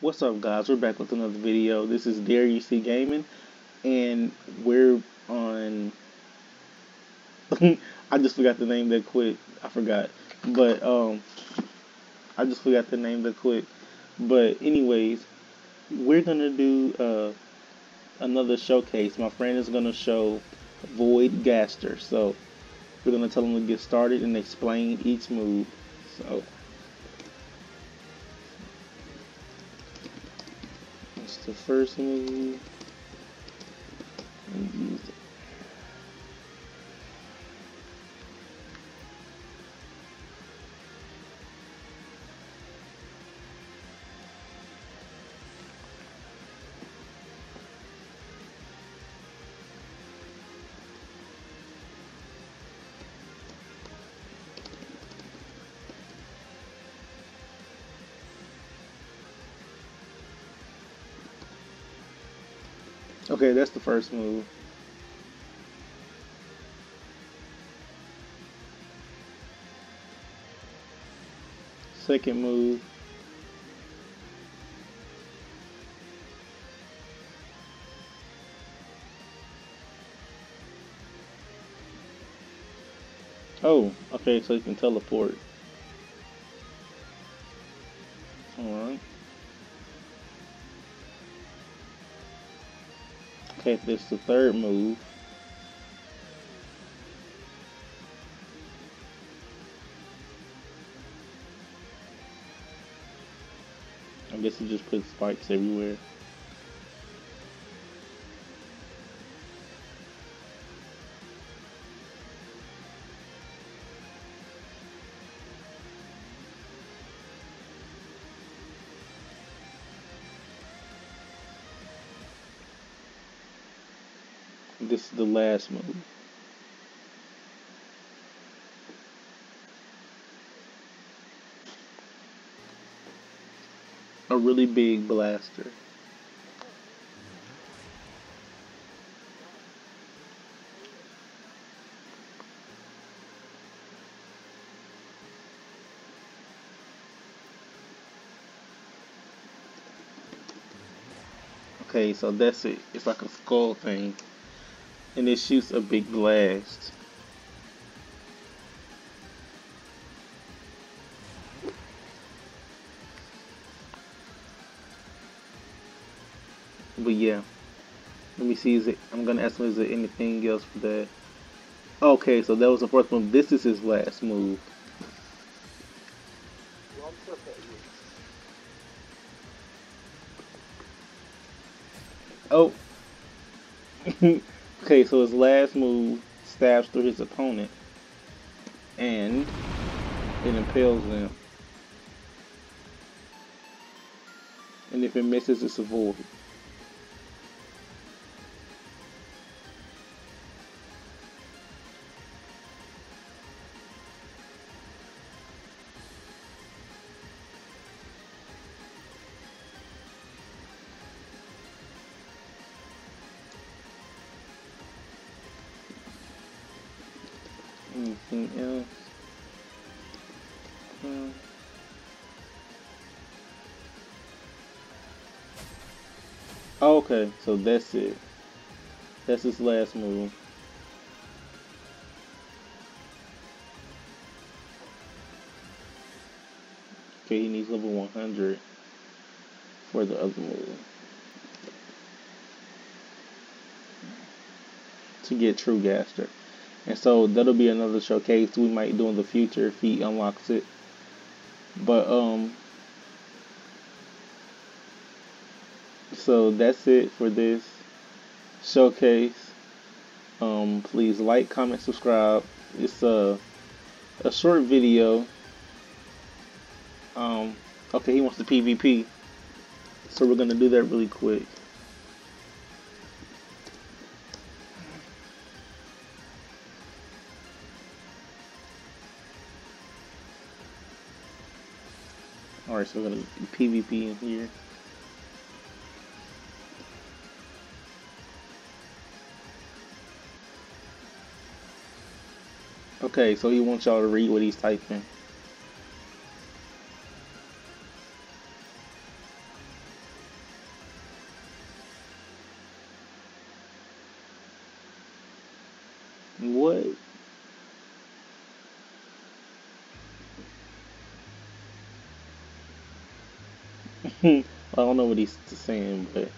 What's up, guys? We're back with another video. This is DariusT Gaming, and we're on. I just forgot the name that quick. I forgot, but um, I just forgot the name that quick. But anyways, we're gonna do uh another showcase. My friend is gonna show Void Gaster, so we're gonna tell him to get started and explain each move. So the first move. Okay, that's the first move. Second move. Oh, okay, so you can teleport. Okay, this is the third move. I guess he just puts spikes everywhere. This is the last move. A really big blaster. Okay, so that's it. It's like a skull thing. And it shoots a big blast. But yeah. Let me see, is it I'm gonna ask him is there anything else for that? Okay, so that was the first move. This is his last move. Oh, okay, so his last move stabs through his opponent and it impales them. And if it misses, it's a void. Anything else? Uh, oh, okay, so that's it. That's his last move. Okay, he needs level 100 for the other move to get True Gaster. And so that'll be another showcase we might do in the future if he unlocks it. But um so that's it for this showcase. Um please like, comment, subscribe. It's a a short video. Um okay, he wants the PvP. So we're gonna do that really quick. Alright, so we're gonna PvP in here. Okay, so he wants y'all to read what he's typing. What? I don't know what he's saying, but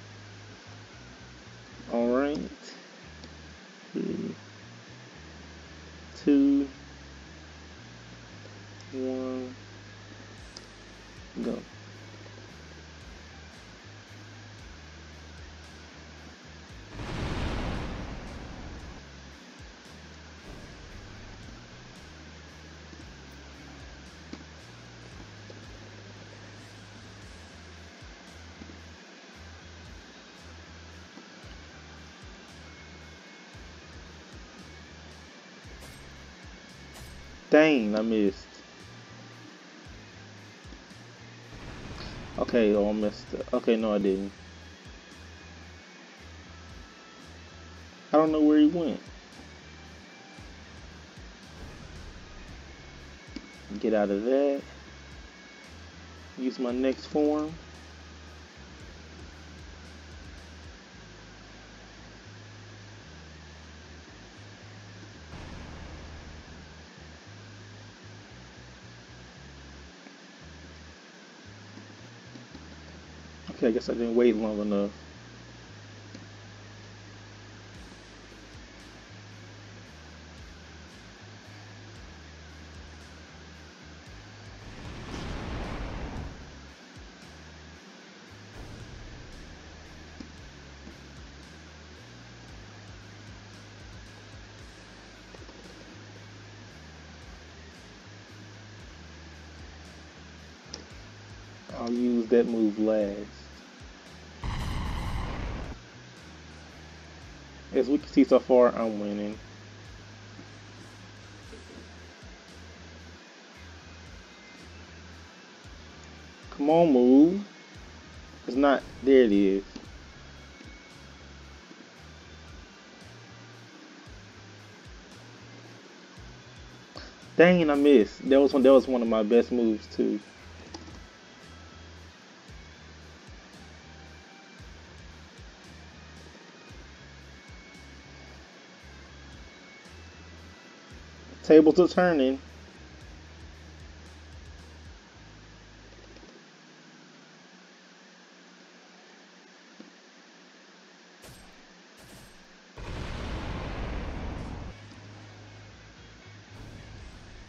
all right. Three, two, one, go. Dang, I missed. Okay, oh, I missed it. Okay, no, I didn't. I don't know where he went. Get out of that. Use my next form. Okay, I guess I didn't wait long enough. I'll use that move last. As we can see so far, I'm winning. Come on, move. It's not. There it is. Dang, I missed. That was one. That was one of my best moves too. Tables are turning.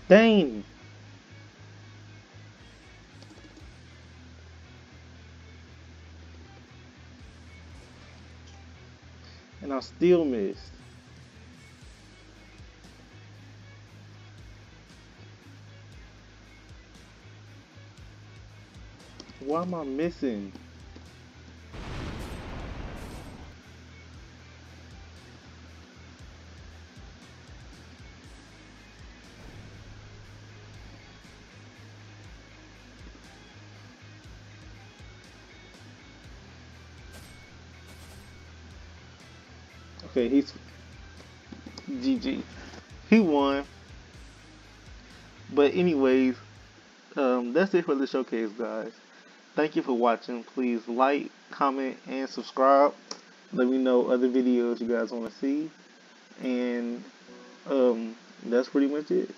Dang. And I still missed. Why am I missing? Okay, he's GG. He won. But anyways, um, that's it for the showcase, guys. Thank you for watching. Please like, comment, and subscribe. Let me know other videos you guys want to see. And um, that's pretty much it.